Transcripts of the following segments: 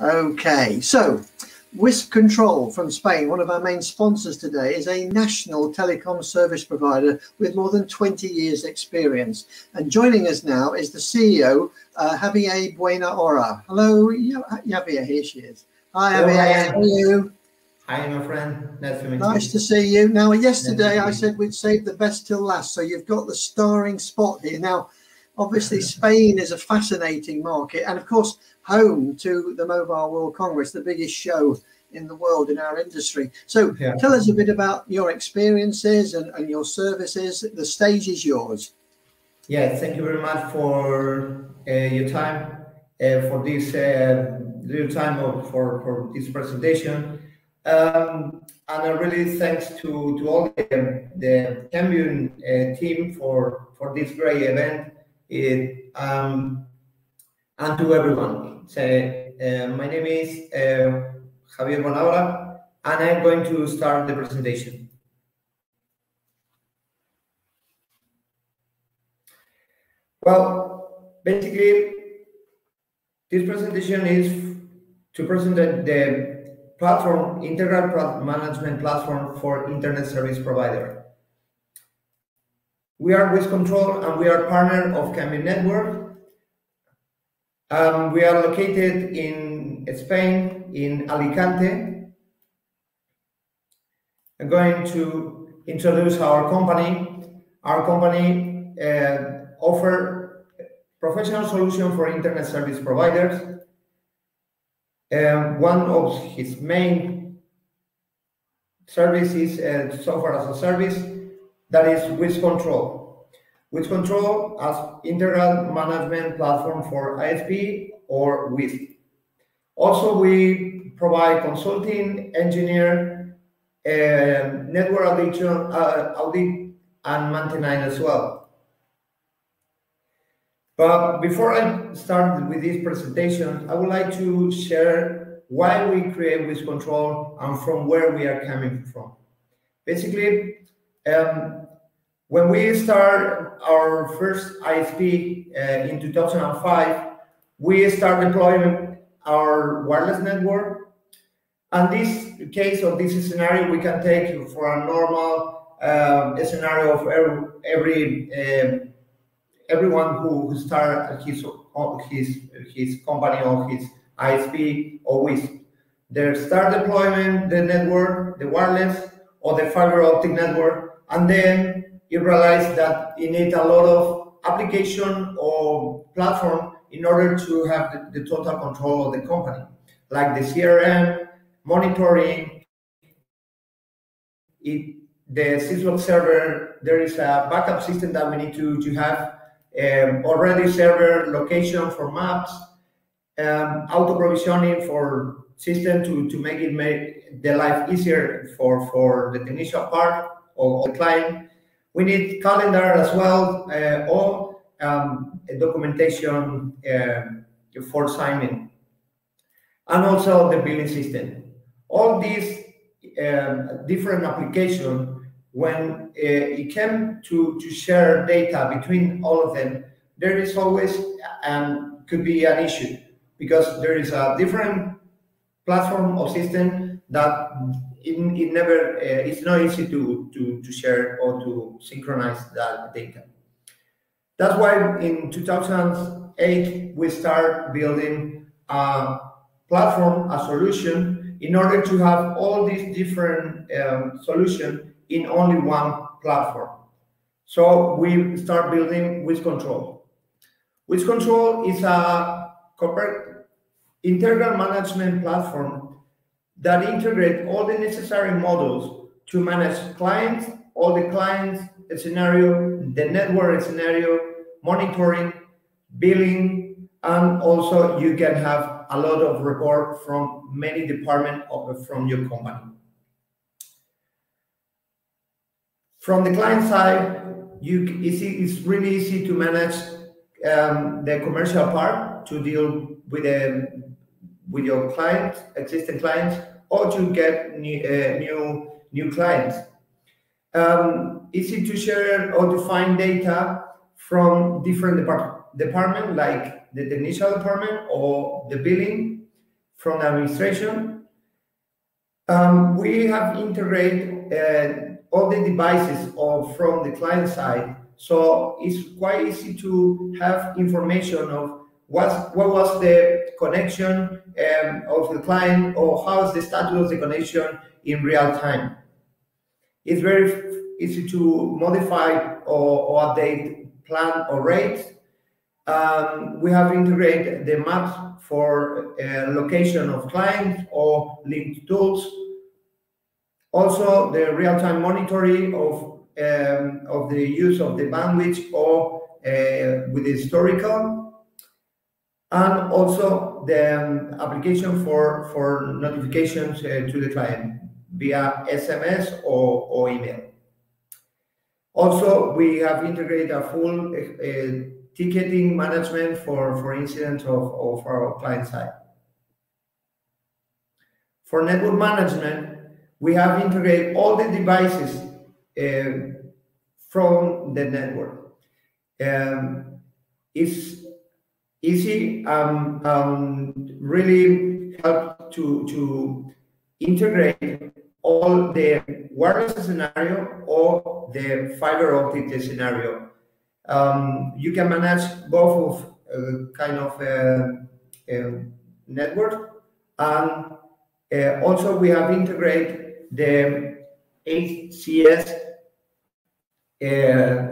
Okay, so Wisp Control from Spain, one of our main sponsors today, is a national telecom service provider with more than 20 years' experience. And joining us now is the CEO, uh, Javier Buenahora. Hello, Javier, here she is. Hi, Javier, how are you? Hi, my friend. Nice to meet you. Nice to see you. Now, yesterday nice I said we'd save the best till last, so you've got the starring spot here. Now, obviously, Spain is a fascinating market, and of course, home to the Mobile World Congress, the biggest show in the world in our industry. So yeah. tell us a bit about your experiences and, and your services. The stage is yours. Yeah, thank you very much for uh, your time, uh, for this uh, little time of, for, for this presentation. Um, and I really thanks to, to all the, the Cambium uh, team for, for this great event. It, um, and to everyone. So, uh, my name is uh, Javier Buenahora, and I'm going to start the presentation. Well, basically, this presentation is to present the, platform, integral management platform for internet service provider. We are Wisp Control and we are partner of Cambium Network um, we are located in Spain, in Alicante. I'm going to introduce our company. Our company uh, offer professional solution for internet service providers. Um, one of his main services, uh, software as a service, that is Wisp Control which control as integral management platform for ISP or WISP. Also, we provide consulting, engineer, uh, network audit, uh, audit and maintenance as well. But before I start with this presentation, I would like to share why we create Wisp Control and from where we are coming from. Basically, um, when we start our first ISP uh, in 2005, we start deploying our wireless network. And this case of this scenario, we can take for a normal um, scenario of every, every um, everyone who start his his his company or his ISP or WISP. They start deployment the network, the wireless or the fiber optic network, and then you realize that you need a lot of application or platform in order to have the, the total control of the company, like the CRM, monitoring, it, the Sysbox server, there is a backup system that we need to, to have um, already server location for maps, um, auto provisioning for system to, to make it make the life easier for, for the initial part of the client we need calendar as well uh, or um, documentation uh, for signing. And also the billing system. All these uh, different applications, when uh, it came to, to share data between all of them, there is always and could be an issue because there is a different platform or system that it, it never uh, it's not easy to, to to share or to synchronize that data. That's why in 2008 we start building a platform, a solution, in order to have all these different um, solutions in only one platform. So we start building Wisp Control. Wisp Control is a corporate integral management platform that integrate all the necessary models to manage clients, all the clients scenario, the network scenario, monitoring, billing, and also you can have a lot of report from many departments from your company. From the client side, you it's really easy to manage um, the commercial part to deal with the with your clients, existing clients, or to get new uh, new, new clients. Um, easy to share or to find data from different depart department, like the technical department or the billing, from administration. Um, we have integrated uh, all the devices of, from the client side. So it's quite easy to have information of what, what was the connection um, of the client or how is the status of the connection in real time. It's very easy to modify or, or update plan or rates. Um, we have integrated the maps for uh, location of clients or linked tools also, the real-time monitoring of um, of the use of the bandwidth or uh, with the historical, and also the um, application for for notifications uh, to the client via SMS or, or email. Also, we have integrated a full uh, ticketing management for, for incidents of, of our client side. For network management, we have integrated all the devices uh, from the network. Um, it's easy, um, um, really help to, to integrate all the wireless scenario or the fiber optic scenario. Um, you can manage both of uh, kind of uh, uh, network and also we have integrated the ACS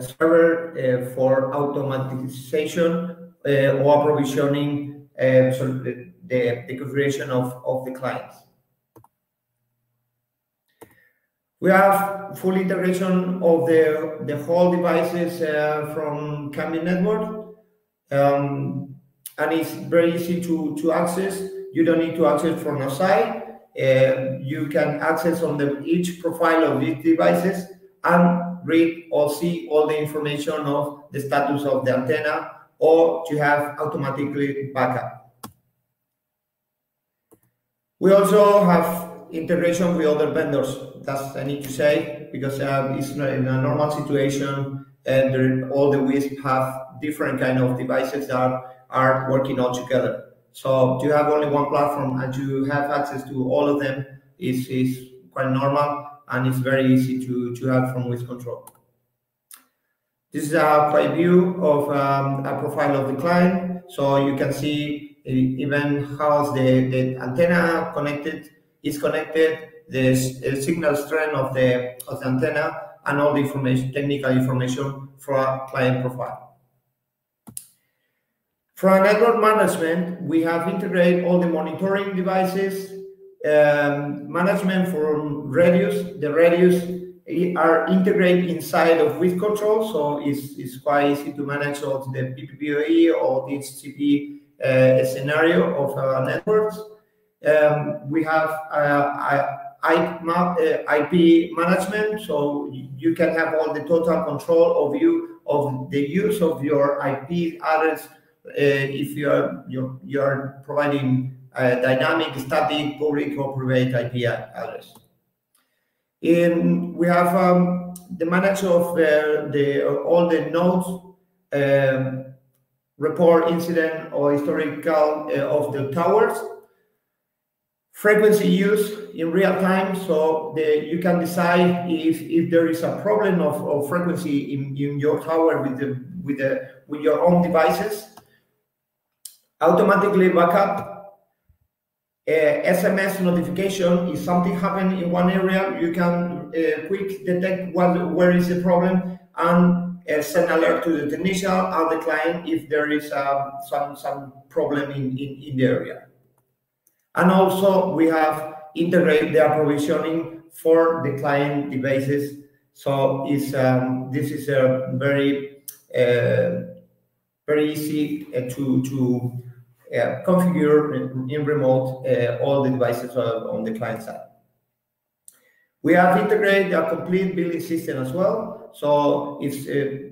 server for automatization or provisioning uh, so the, the, the, configuration of, of the clients. We have full integration of the, the whole devices uh, from Cambium Network. Um, and it's very easy to, to access. You don't need to access from outside uh, you can access on the each profile of these devices and read or see all the information of the status of the antenna or to have automatically backup. We also have integration with other vendors. That's I need to say because uh, it's in a normal situation and all the WISP have different kind of devices that are working all together. So to have only one platform and to have access to all of them is, is quite normal and it's very easy to, to have from WISPcontrol. This is a quick view of um, a profile of the client. So you can see even how the, the antenna connected is connected, the, the signal strength of the, of the antenna, and all the information, technical information for a client profile. For network management, we have integrated all the monitoring devices, um, management for radius. The radius are integrated inside of WISPcontrol, so it's, it's quite easy to manage all the PPPoE or DHCP uh, scenario of our networks. Um, we have uh, IP management, so you can have all the total control of you of the use of your IP address uh, if you are you're, you're providing dynamic, static, public, or private IP address. We have um, the manager of uh, the all the nodes um, report incident or historical uh, of the towers frequency use in real time so the, you can decide if, if there is a problem of, of frequency in, in your tower with the with the with your own devices automatically backup. Uh, SMS notification if something happened in one area, you can uh, quick detect what, where is the problem and uh, send alert to the technician or the client if there is uh, some some problem in, in, in the area. And also we have integrate the provisioning for the client devices. So it's um, this is a very uh, very easy uh, to to uh, configure in, in remote uh, all the devices on the client side. We have integrated a complete billing system as well, so it's uh,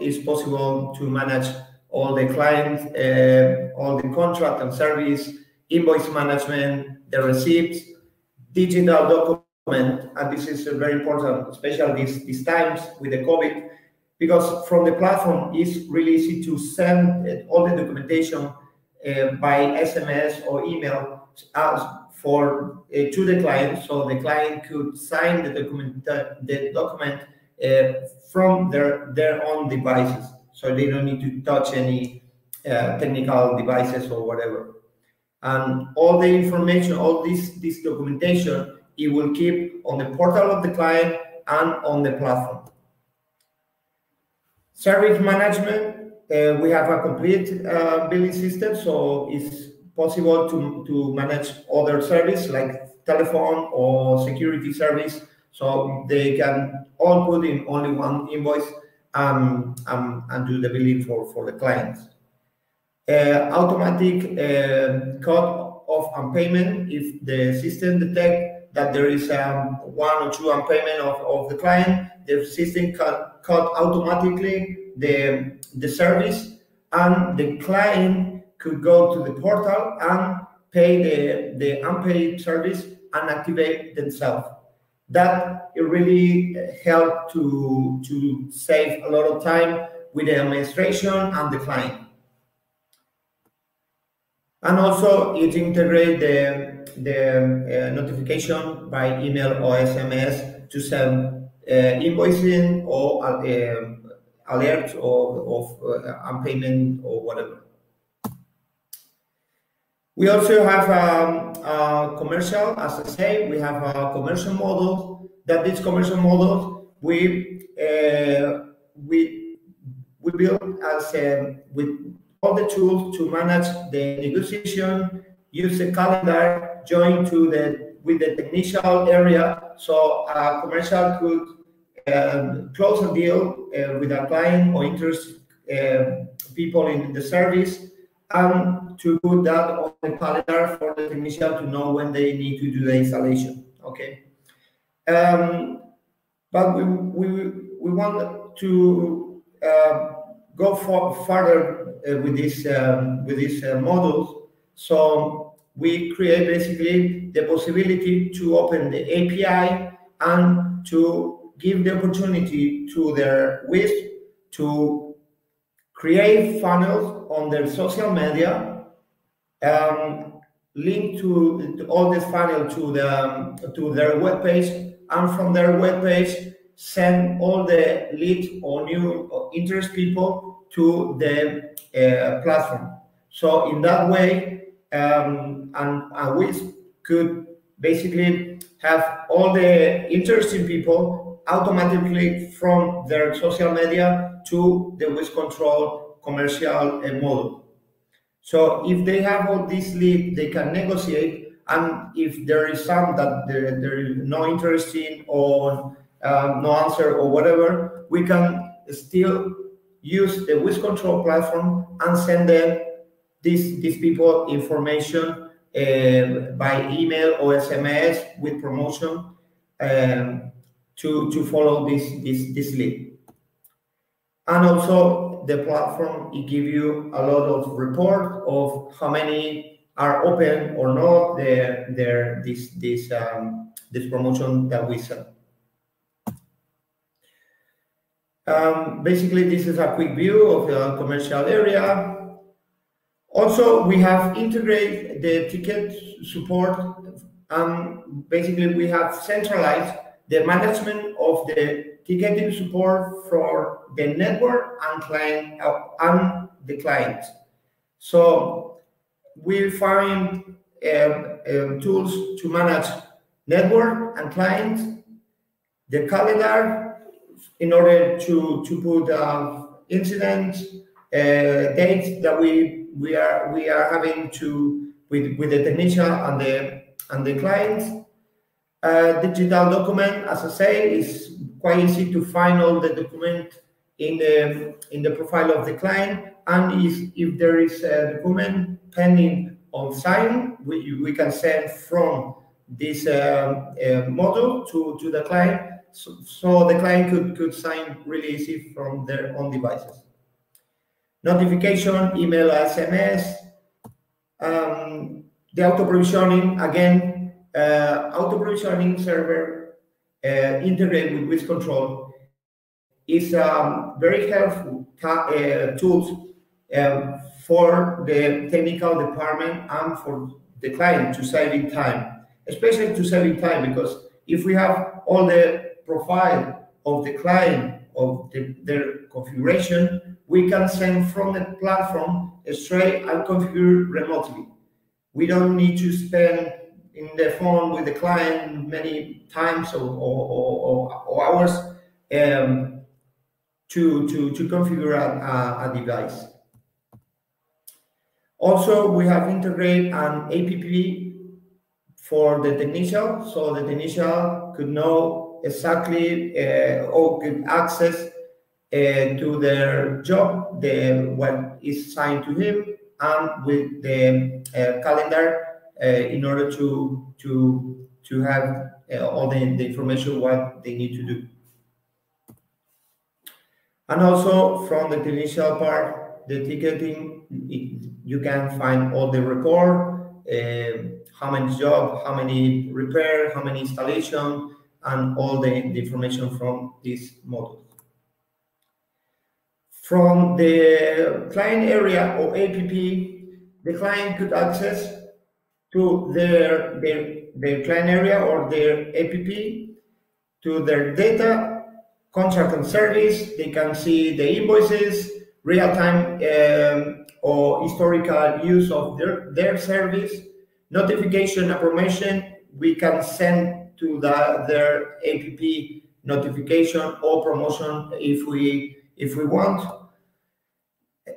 it's possible to manage all the client, uh, all the contract and service, invoice management, the receipts, digital document, and this is uh, very important, especially these, these times with the COVID, because from the platform it's really easy to send all the documentation uh, by SMS or email as for uh, to the client, so the client could sign the document the document uh, from their their own devices, so they don't need to touch any uh, technical devices or whatever. And all the information, all this this documentation, it will keep on the portal of the client and on the platform. Service management, uh, we have a complete uh, billing system, so it's possible to, to manage other service like telephone or security service. So they can all put in only one invoice um, um, and do the billing for, for the clients. Uh, automatic uh, cut off and payment if the system detect that there is um, one or two unpayment of, of the client, the system cut, cut automatically the, the service and the client could go to the portal and pay the, the unpaid service and activate themselves. That really helped to, to save a lot of time with the administration and the client. And also it integrate the, the uh, notification by email or SMS to send uh, invoicing or uh, alert or of uh, unpayment or whatever. We also have um, a commercial, as I say, we have a commercial model. That this commercial model we uh, we we build as um, with all the tools to manage the negotiation, use the calendar, join to the with the technical area, so a commercial could um, close a deal uh, with a client or interest uh, people in the service and to put that on the calendar for the technician to know when they need to do the installation. Okay. Um, but we, we, we want to uh, go for, further uh, with this um, with these uh, models. So we create basically the possibility to open the API and to give the opportunity to their WISP to create funnels on their social media, um, link to, all this funnel to the to their web page, and from their web page send all the lead or new or interest people to the uh, platform. So in that way, um, and, and we could basically have all the interesting people automatically from their social media to the WISPcontrol commercial uh, model. So if they have all this lead, they can negotiate. And if there is some that there, there is no interest in or um, no answer or whatever, we can still use the WISPcontrol platform and send them these, these people information uh, by email or SMS with promotion um, to, to follow this, this, this lead. And also the platform, it give you a lot of report of how many are open or not, their, their, this, this, um, this promotion that we sell. Um, basically, this is a quick view of the commercial area. Also, we have integrated the ticket support. Um, basically, we have centralized the management of the ticketing support for the network and client uh, and the client. So we find um, um, tools to manage network and client, the calendar in order to to put uh, incidents, uh, dates that we we are we are having to with with the technician and the and the clients. Uh, digital document, as I say, is quite easy to find all the document in the in the profile of the client. And if, if there is a document pending on sign, we, we can send from this um, uh, model to, to the client. So, so the client could, could sign really easy from their own devices. Notification, email, SMS, um, the auto provisioning, again, uh, auto provisioning server uh, integrated with control is um, very helpful uh, um, for the technical department and for the client to saving time, especially to saving time because if we have all the profile of the client of the, their configuration, we can send from the platform a straight and configure remotely. We don't need to spend in the phone with the client many times or, or, or, or hours um, to, to, to configure a, a, device. Also, we have integrated an APP for the technician, so the technician could know exactly uh, or could access to their job, the what is assigned to him, and with the uh, calendar uh, in order to to to have uh, all the, the information what they need to do. And also from the initial part, the ticketing, it, you can find all the record, uh, how many job, how many repair, how many installation, and all the, the information from this model. From the client area or APP, the client could access to their, their, their client area or their APP, to their data, contract and service. They can see the invoices, real-time um, or historical use of their, their service, notification and promotion. We can send to the, their APP notification or promotion if we if we want.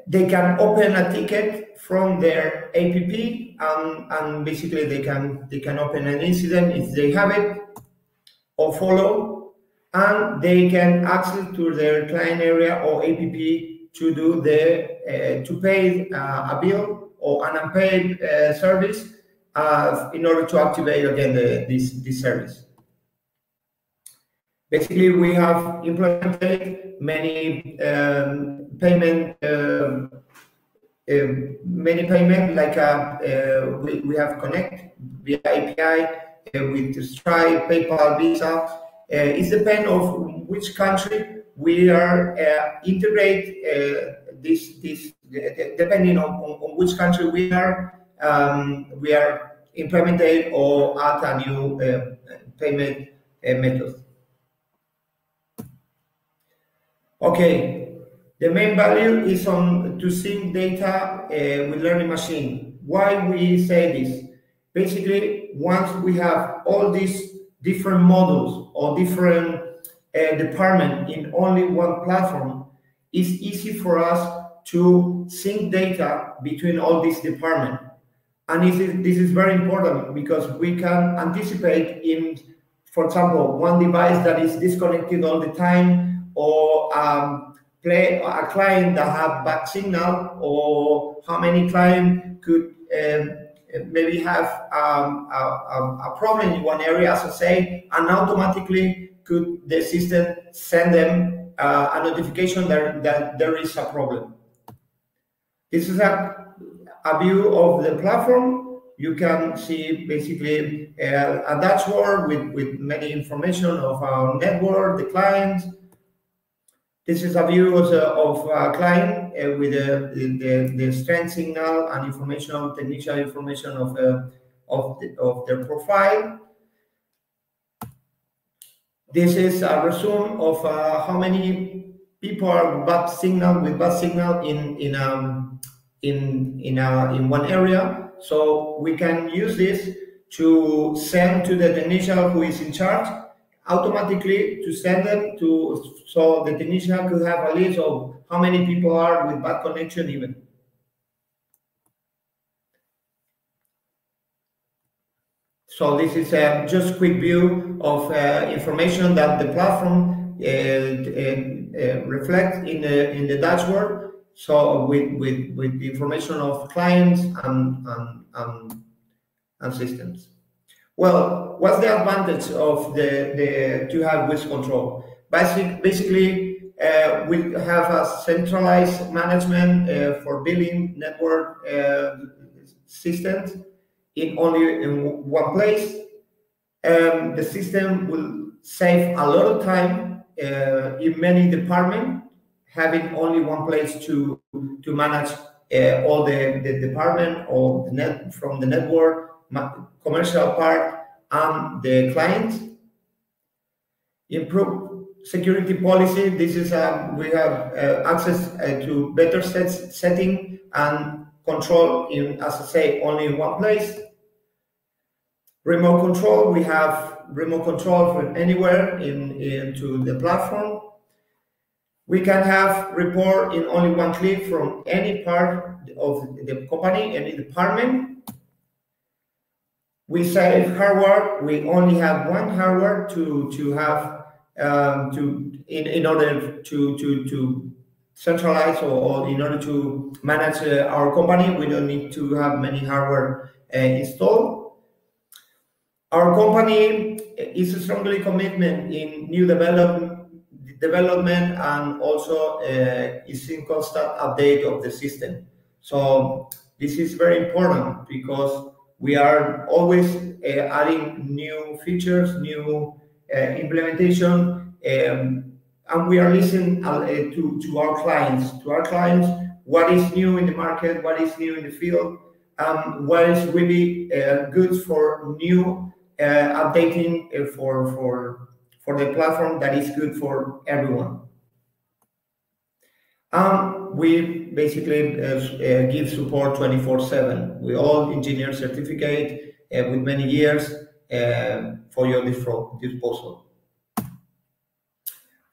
They can open a ticket from their APP and, and basically they can they can open an incident if they have it or follow and they can access to their client area or app to do the uh, to pay uh, a bill or an unpaid uh, service uh, in order to activate again the, this this service. Basically we have implemented many um, payment um, um, many payment like uh, uh, we, we have Connect via API uh, with Stripe, PayPal, Visa. it depends of which country we are integrate this this depending on, on, on, which country we are um, we are implementing or add a new uh, payment uh, method. Okay, the main value is on to sync data uh, with learning machine. Why we say this? Basically, once we have all these different models or different uh, department in only one platform, it's easy for us to sync data between all these departments. And this is, this is very important because we can anticipate in, for example, one device that is disconnected all the time or um, play a client that have bad signal or how many client could um, maybe have um, a, a, problem in one area, as I say, and automatically could the system send them uh, a notification that, that there is a problem. This is a, a view of the platform. You can see basically uh, a dashboard with, with many information of our network, the clients, this is a view of, of a client uh, with the, the, strength signal and information, technical information of, uh, of, the, of their profile. This is a resume of uh, how many people are bad signal with bad signal in in um, in in a, in one area. So we can use this to send to the technician who is in charge automatically to send them to so the technician could have a list of how many people are with bad connection even. So this is a just quick view of uh, information that the platform uh, uh, uh, reflects in the in the dashboard. So with with with the information of clients and and and, and systems. Well, what's the advantage of the, the to have WISP control? Basic, basically, uh, we have a centralized management uh, for billing network uh, systems in only in one place. Um, the system will save a lot of time uh, in many departments, having only one place to to manage uh, all the, the department or the net from the network commercial part, and the client. Improve security policy. This is um, we have uh, access uh, to better sets, setting and control in, as I say, only in one place. Remote control. We have remote control from anywhere in into the platform. We can have report in only one click from any part of the company, any department. We save hardware. We only have one hardware to to have um, to in, in order to to to centralize or, or in order to manage uh, our company. We don't need to have many hardware uh, installed. Our company is strongly commitment in new development development and also uh, is in constant update of the system. So this is very important because we are always uh, adding new features, new uh, implementation, um, and we are listening uh, to, to our clients, to our clients, what is new in the market, what is new in the field, um, what is really uh, good for new uh, updating for, for for the platform that is good for everyone. Um, we basically uh, uh, give support 24/7. We all engineer certificate uh, with many years uh, for your disposal.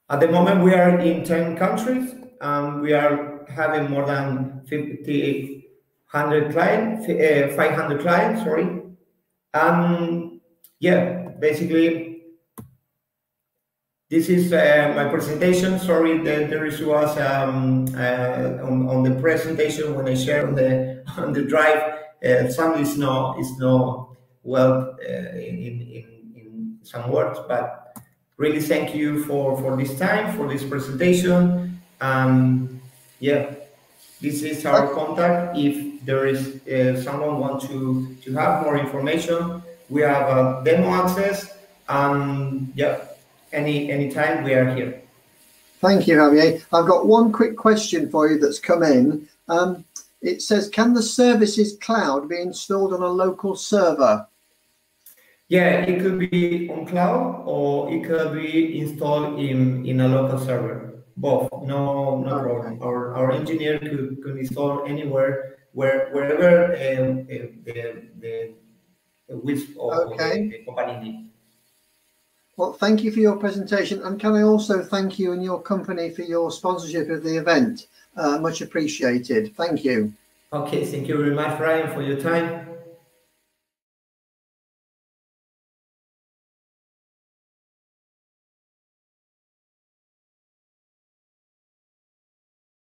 At the moment, we are in 10 countries. and we are having more than 50, 100 clients, uh, 500 clients, sorry. Um, yeah, basically this is uh, my presentation. Sorry that there is was um, uh, on, on, the presentation when I share on the on the drive. Uh, some is no is no well uh, in, in in some words, but really thank you for for this time for this presentation. Um, yeah, this is our contact. If there is uh, someone want to to have more information, we have a demo access. And yeah any anytime we are here. Thank you, Javier. I've got one quick question for you that's come in. Um, it says, can the services cloud be installed on a local server? Yeah, it could be on cloud or it could be installed in, in a local server. Both, no, no okay. problem. Our, our engineer could, could install anywhere, where wherever um, uh, the, the, the of okay. the, the company needs. Well, thank you for your presentation. And can I also thank you and your company for your sponsorship of the event? Uh, much appreciated. Thank you. Okay, thank you very much, Ryan, for your time.